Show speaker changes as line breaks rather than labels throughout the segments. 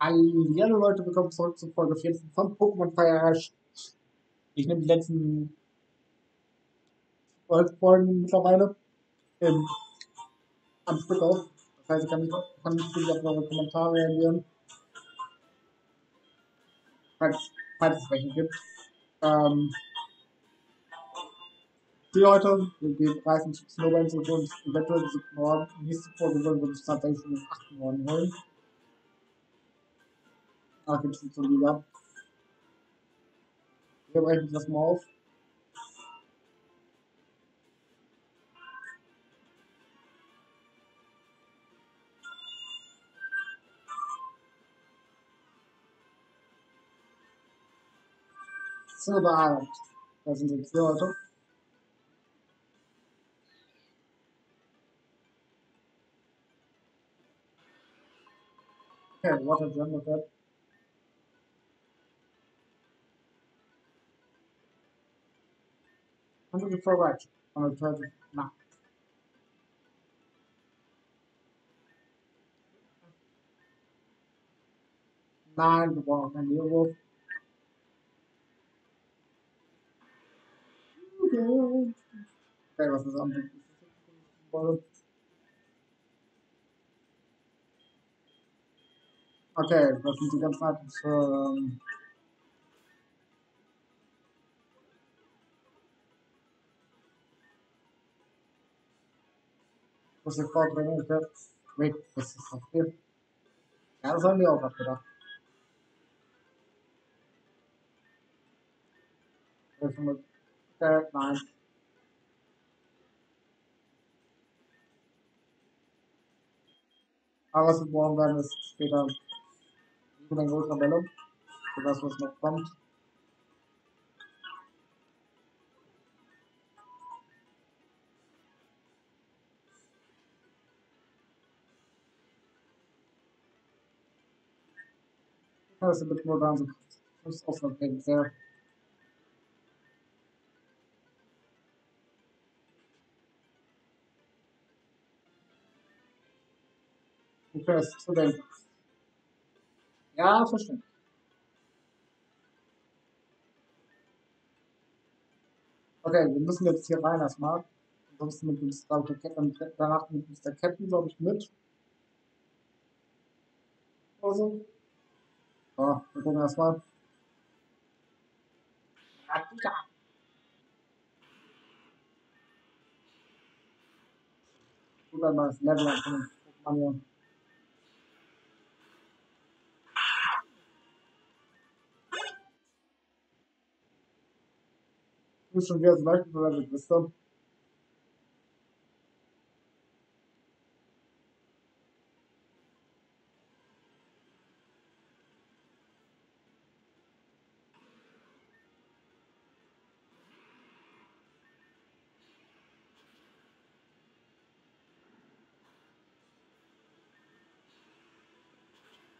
Hallo Leute, willkommen zurück zu Folge 14 von Pokémon Fire. Ich nehme die letzten 12 Folgen mittlerweile im, am Stück auf. Das heißt, ich kann nicht, kann nicht auf eure Kommentare reagieren. Falls, falls es welche gibt. Ähm, die Leute, wir reißen Snowbands und uns eventuell die 7. Orden. Nächste Folge würden wir uns tatsächlich schon den 8. Orden holen. Ach, nicht so lieber. Wir brechen das mal auf. Silberabend. Da sind jetzt vier Leute. Okay, Water Gem with that. I'm looking for a ratchet on a treasure map. Nine, the wall can deal with. There was something. Okay, was sind die ganzen Items? Ähm This is called Bringing Gifts. Wait, this is active. That was only over here. There's my third line. I was born when this freedom. You can go to Bellum. So that was my prompt. Kommt. Das ist ein bisschen modern. Das ist auch schon sehr. Okay, zu denken. Ja, verstehe. Okay, wir müssen jetzt hier rein erstmal. Ansonsten mit uns danach mit uns der Captain, glaube ich, mit. Also. O, natomiast ma... Tutaj ma z lewą, mamy... Muszę gwiazdować, to leży prosto.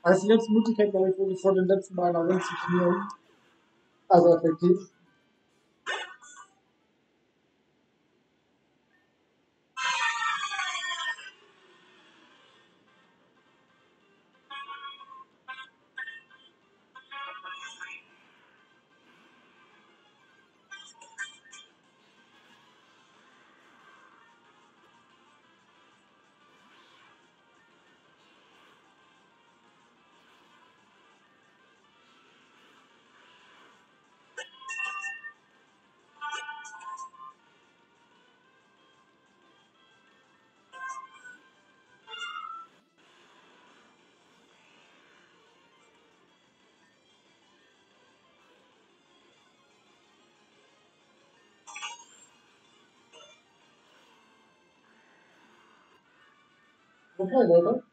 Als die letzte Möglichkeit, glaube ich, wurde vor den letzten beiden Arenen zu trainieren. Also effektiv. 뭐 목표는 뭐죠?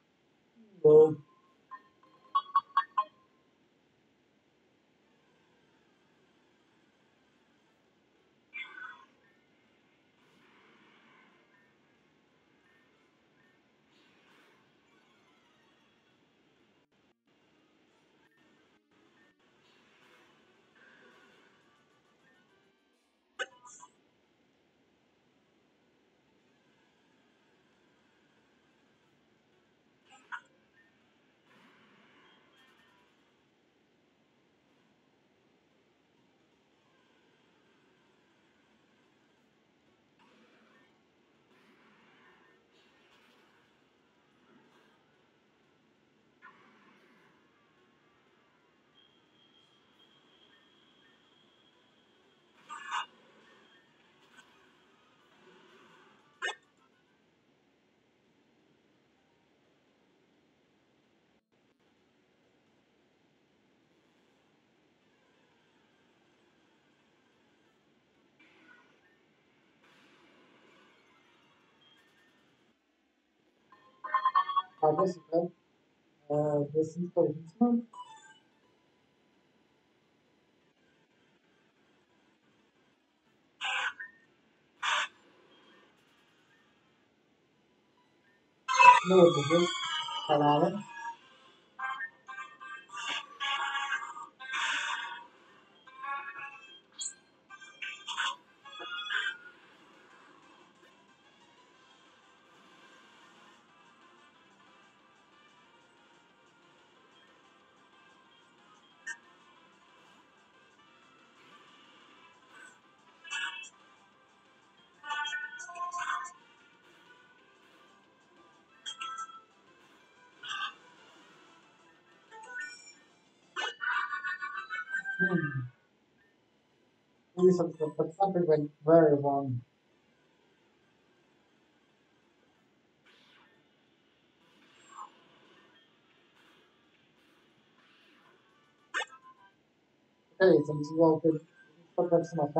participant uh, this is. Ne oldu bu? Kararı. police, but, but something went very wrong. Okay, since you all could put up some of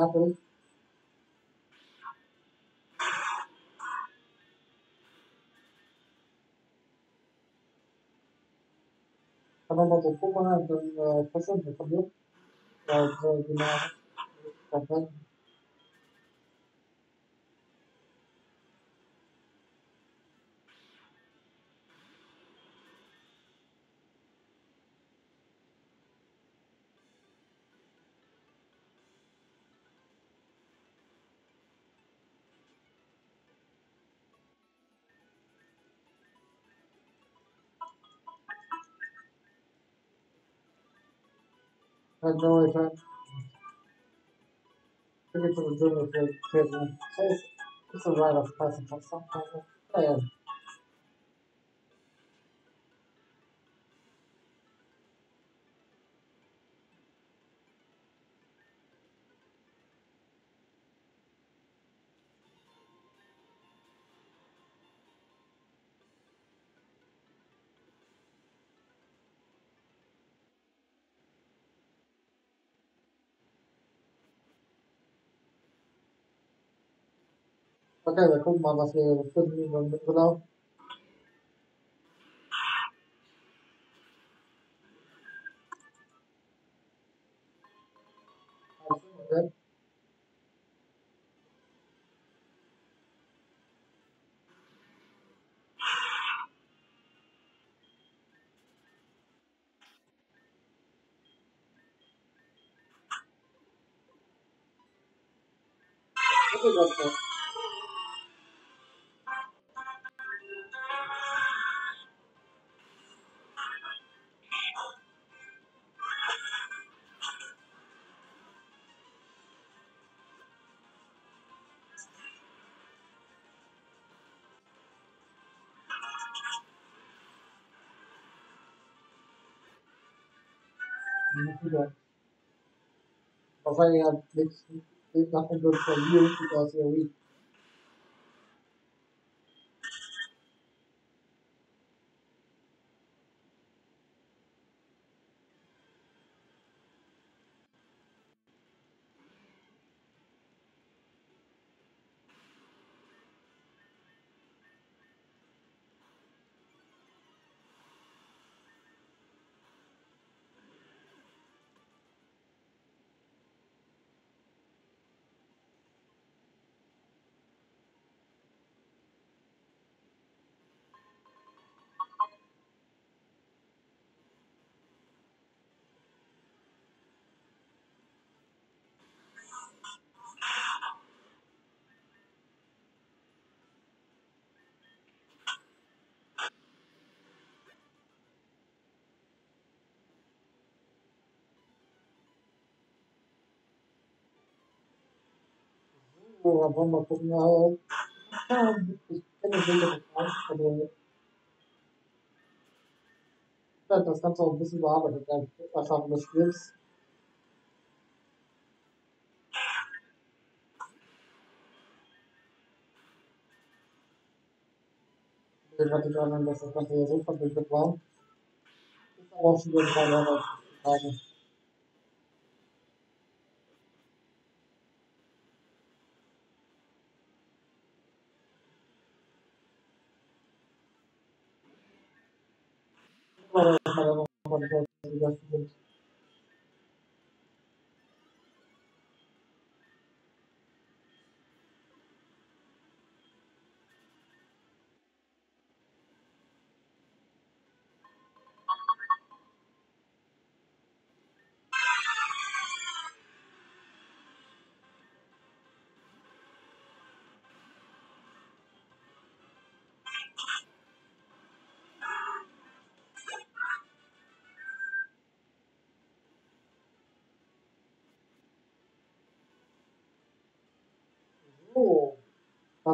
dan wat op en dan uh, passen, dat kan niet. Dat is mmhmm I don't know if I ich bin so drin für Prison. It's, a rite of passage or something. Yeah. Okay, wir gucken mal, was wir finden über den Mittellau. But I it's, it's nothing good for you because you're weak. Dann wollen wir gucken. Ja, ja, ich kenne Bilder nicht aus, aber ich das Ganze auch ein bisschen bearbeitet. Einfach des Spiels. Den hatte ich an, dass das Ganze ja so verbindet war. Ist aber auch schon wieder ein paar Jahre なるほど。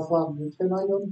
alpha butadiene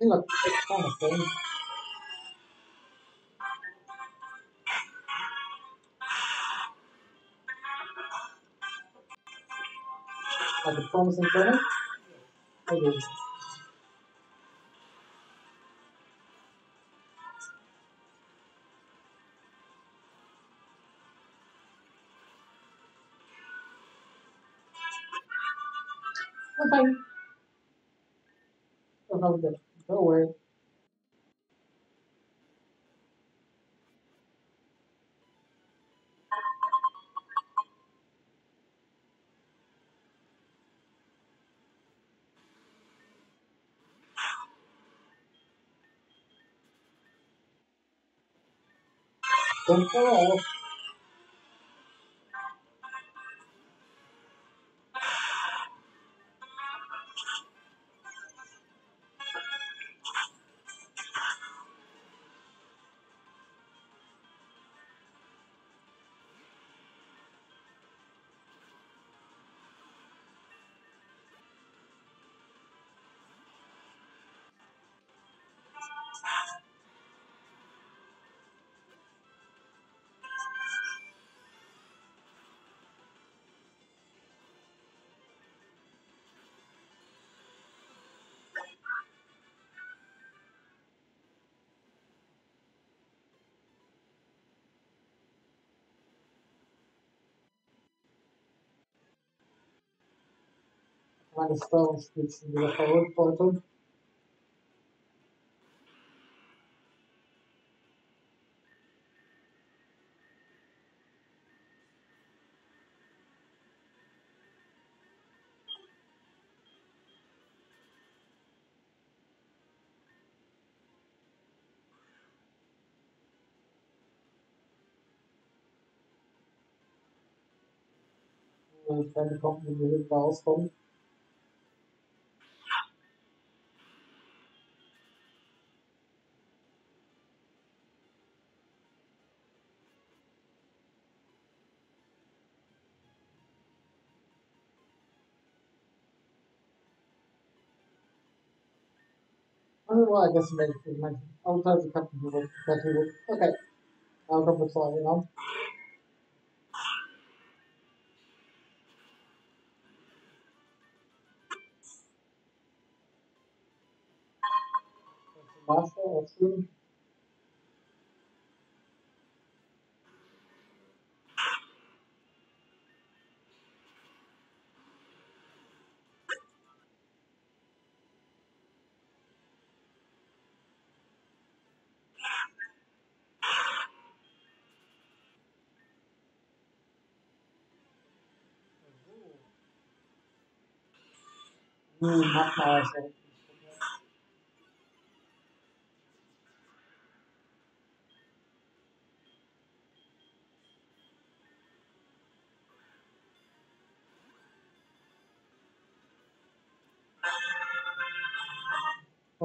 Look, it's kind of thing. Are the forms in front? Okay. Bye-bye forward. Control Meine Steuerungsspitzen wieder bekommt man die Hilfe rauskommen. well, I guess maybe pretty much outside the company would, that he would. Okay. You know. Master. Kemudian, maalesef.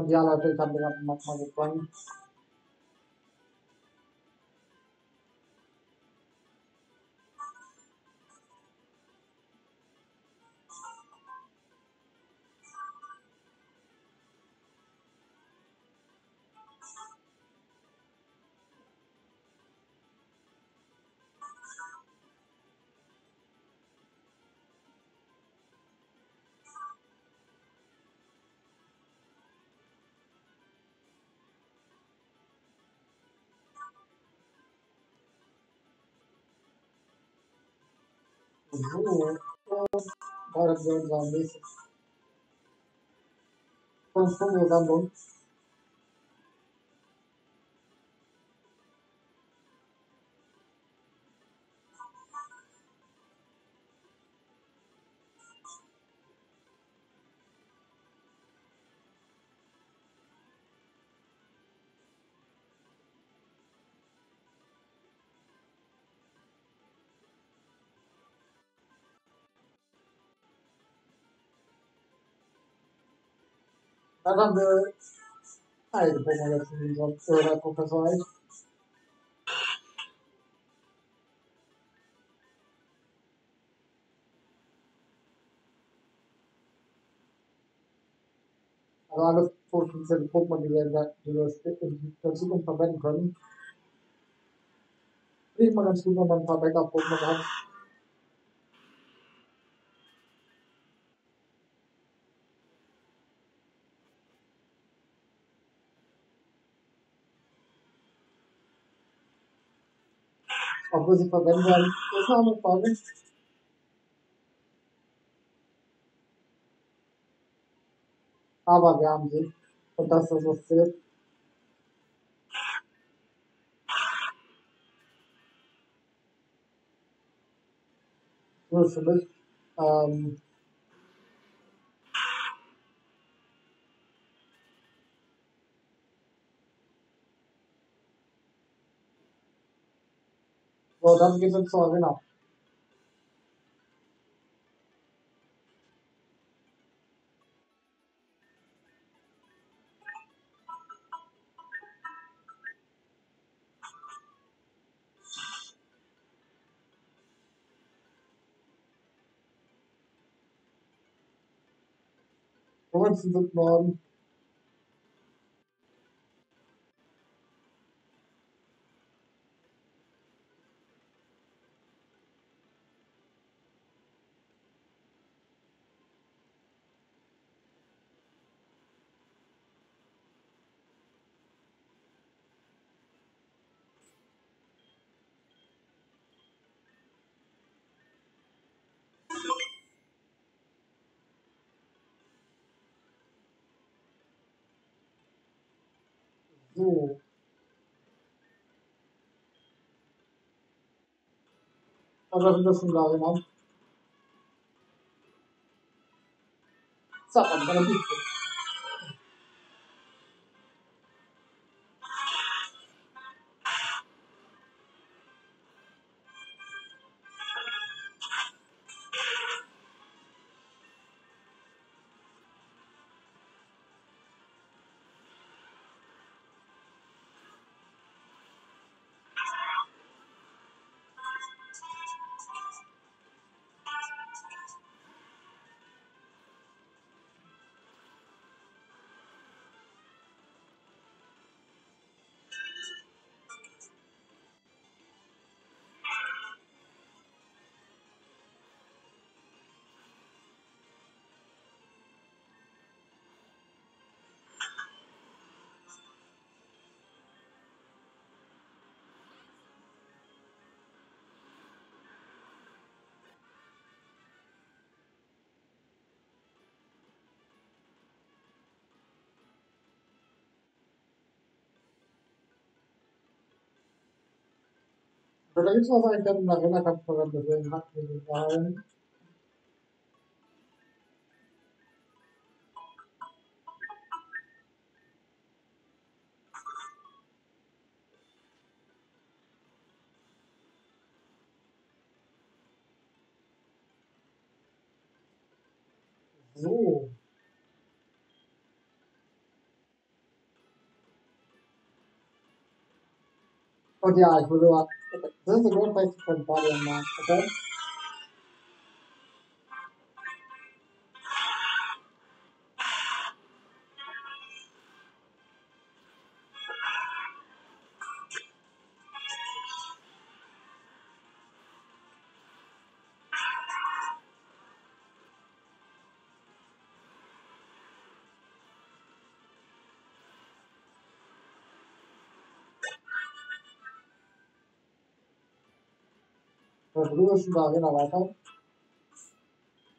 Dialog dengan Bu, Zulu of Barbarlandı. Konstantinopol'dan in unserem oder Professor Eich. Also alle potenzielle Pokémon, die wir die wir in der Zukunft verwenden können. Finde ich mal ganz gut, wenn man ein paar Backup-Pokémon hat. cose pagando pessoal não paga. अब आ गया मुझे पता समझ से समझ so, dann geht es Arena. Robinson sind morgen. So. Aber das schon da, genau. So, dann kann er gut. Vertretungsarbeit nach Rennerkampfprogramm gesehen hat, mir gefallen. So. Und ja, ich würde Okay. This is a great place to put body and mind, okay? Rozgrubył się na lata.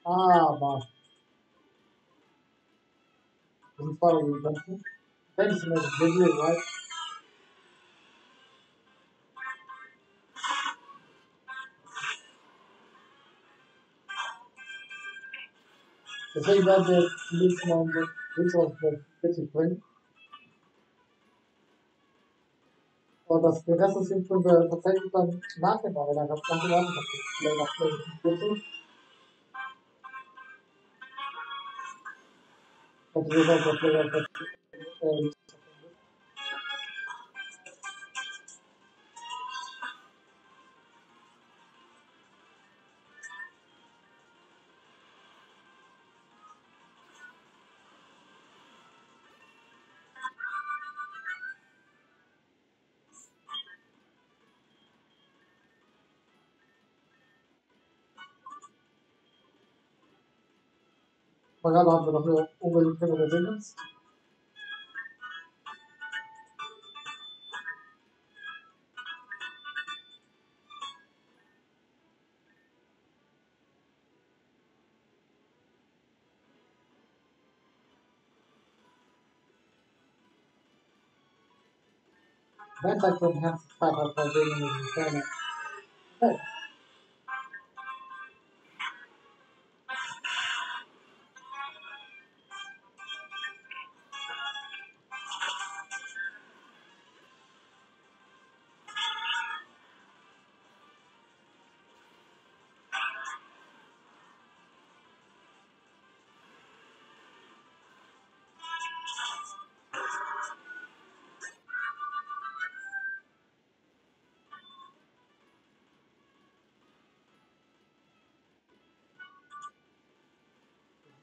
A, ma. Rzucało mi będę. Ten się nas wygrywa. Jeżeli będę liczną, liczą, że będzie Und das, des Films können wir tatsächlich dann nach dem Arena ganz ganz warten, wir vielleicht Bitte. Und wir werden das vielleicht Bagada haben wir dafür ungenug oder Dingens. That's like from half five or four billion in the planet. But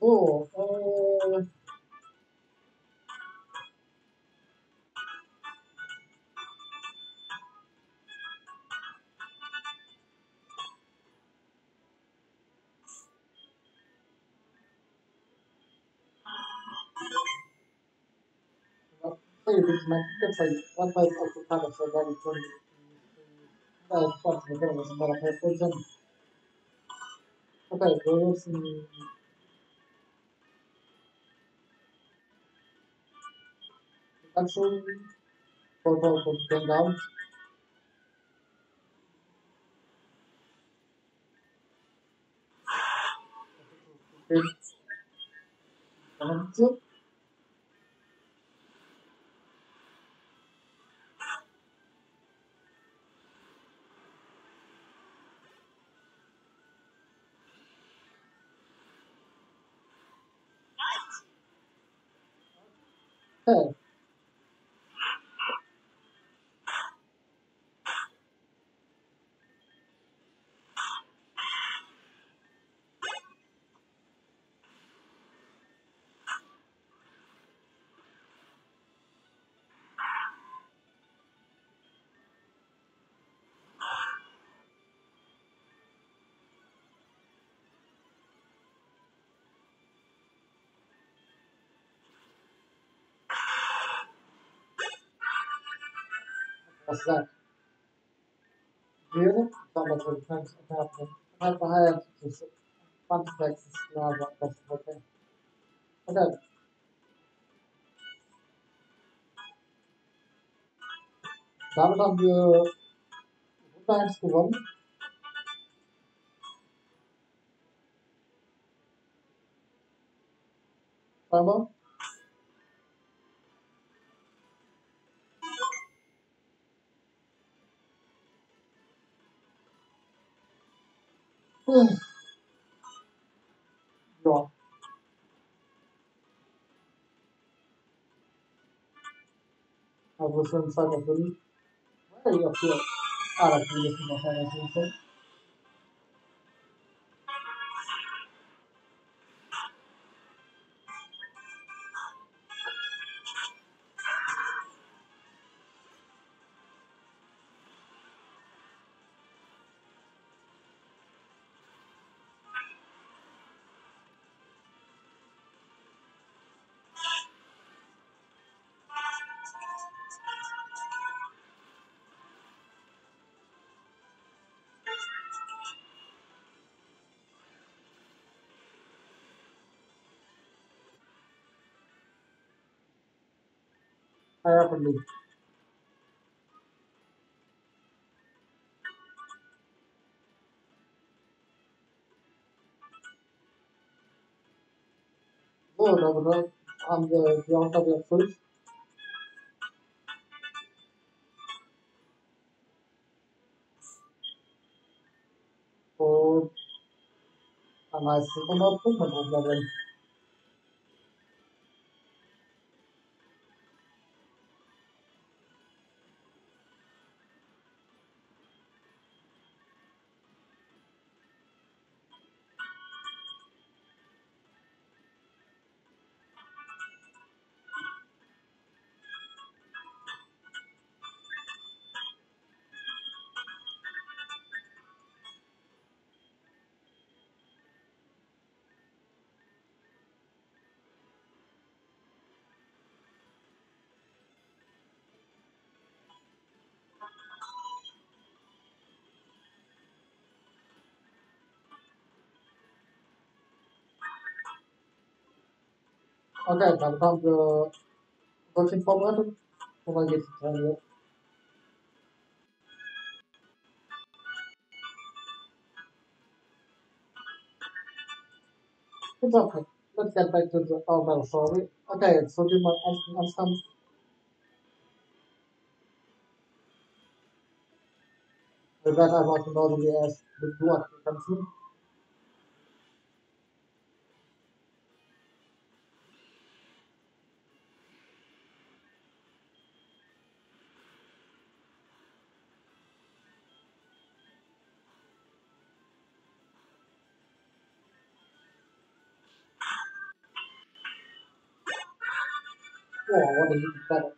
そう、えー、Quindi ultimamente poi quando hai portato a dare il tuo dai forza che devo andare a fare il tuo giorno. Vabbè, volevo Hudson para o Oh. Mesela diyorum ben bakıyorum ben ne yaptım. Harpa hayal tutuyorsun. Fantastik ne yaptım. Hadi. Tamam diyor. Buradan hepsi kullanılır. Tamam. うん。そう。a evolução do Saturno. Olha aí, ó, a Araquinha que nós falamos. Ayakkabı. Bu da burada tam bir yolda bir fırç. Bu ama sizden attım mı bunların? kanka kankam bro. What's it for what? Oh. It's okay. Let's get back to the oh well sorry. Okay, so do my answer. That I want to know the yes the blue. اللي يفترض،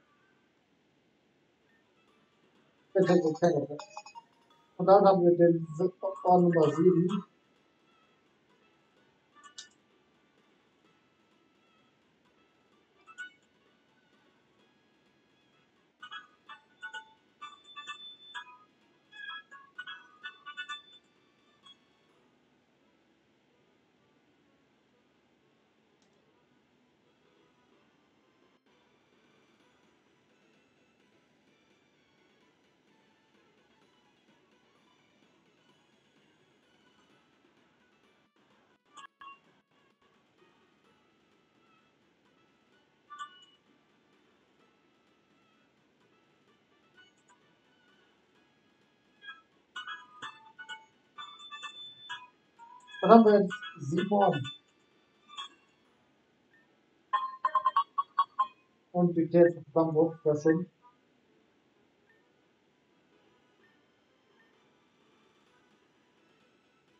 فشل بالخير، وده 号 Dann haben wir jetzt Simon. Und die Käse Bamburg, schön.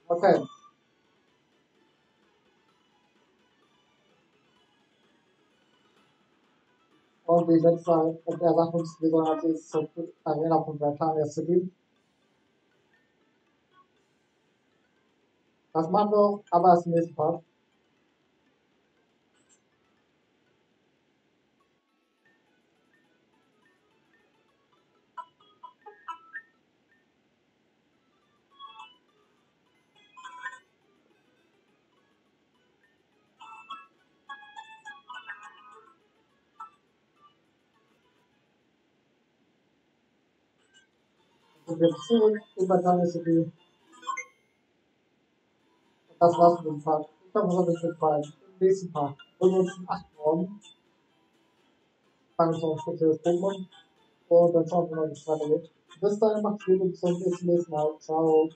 Okay. Und die letzte Erwartungslegung hat es zur Arena von Vertania zu geben. Das machen wir aber als nächsten Part. Und wir zurück zu gehen. Das war's mit dem Part. Ich hoffe, es hat euch gefallen. Im nächsten Part. Und uns um 8 Morgen. Fangen uns spezielles Pokémon. Und dann schauen wir mal, wie es weitergeht. Bis dahin, macht's gut und bis zum nächsten Mal. Ciao.